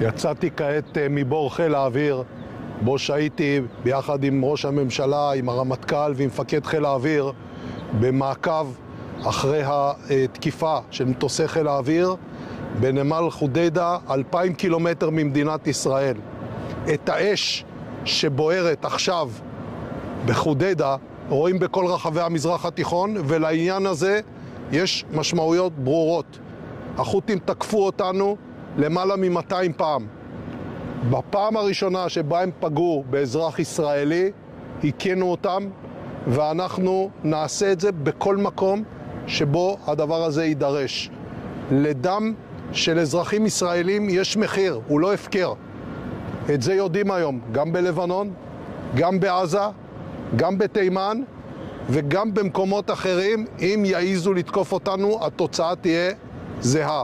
יצאתי כעת אה, מבור חיל האוויר, בו שהייתי ביחד עם ראש הממשלה, עם הרמטכ"ל ועם מפקד חיל האוויר במעקב אחרי התקיפה של מטוסי חיל האוויר בנמל חודיידה, אלפיים קילומטר ממדינת ישראל. את האש שבוערת עכשיו בחודיידה רואים בכל רחבי המזרח התיכון, ולעניין הזה יש משמעויות ברורות. החות'ים תקפו אותנו למעלה מ-200 פעם. בפעם הראשונה שבה הם פגעו באזרח ישראלי, הכינו אותם, ואנחנו נעשה את זה בכל מקום שבו הדבר הזה יידרש. לדם של אזרחים ישראלים יש מחיר, הוא לא הפקר. את זה יודעים היום, גם בלבנון, גם בעזה, גם בתימן וגם במקומות אחרים. אם יעיזו לתקוף אותנו, התוצאה תהיה זהה.